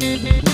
Thank you.